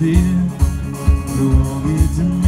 you want me to me.